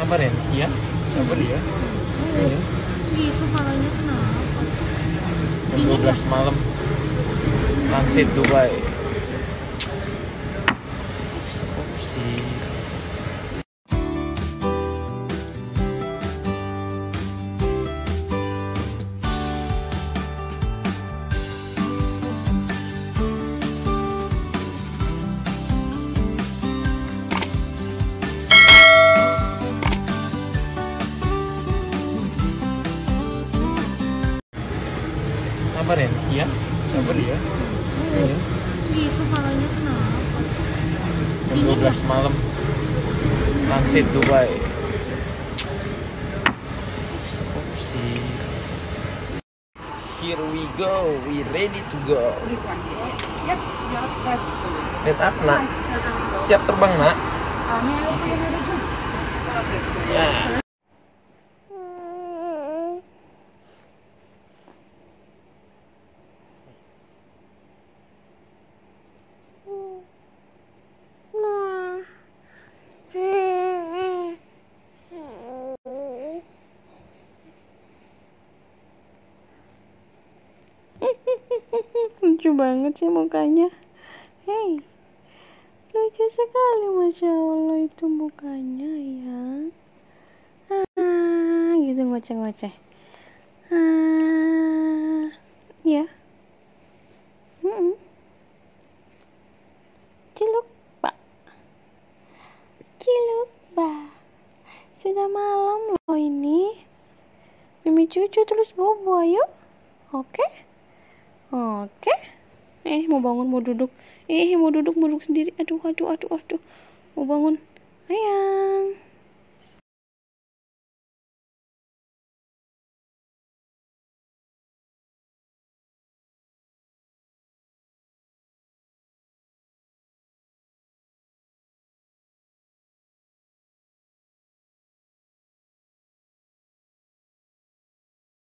Sabar ya? Iya. Sabar ya. Iya. Gitu palanya kenapa? Jam 12 malam. Transit Dubai. Sabar ya? Iya. Sabar ya. Iya. Gitu palanya kenapa? Jam 12 malam. Transit Dubai. Opsi. Here we go. We ready to go. Head up, nak. Siap terbang, nak? May Lucu banget sih mukanya. Hei, lucu sekali masya Allah itu mukanya ya. Ah, gitu ngoceh-ngoceh. Ah, ya. Mm-mm. Ciluk, Pak. Ciluk, Pak. Sudah malam loh ini. Mimi cucu terus bobo, ayo. Oke? Oke. Eh, mau bangun, mau duduk. Eh, mau duduk, mau duduk sendiri. Aduh, aduh, aduh, aduh. Mau bangun. Ayo.